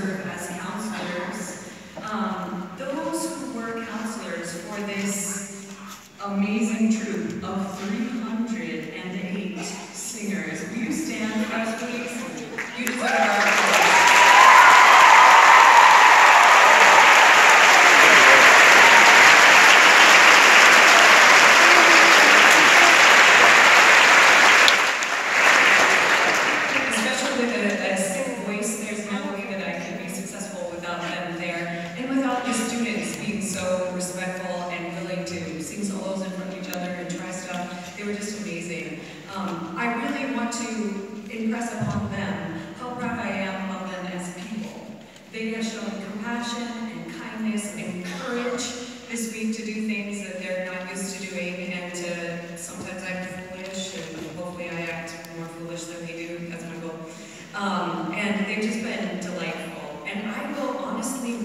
serve as counselors. Um, those who were counselors for this amazing troupe of 308 singers, will you stand for please? You deserve They were just amazing. Um, I really want to impress upon them how proud I am of them as people. They have shown compassion and kindness and courage this week to do things that they're not used to doing and to sometimes act foolish and hopefully I act more foolish than they do. That's my goal. Um, and they've just been delightful. And I will honestly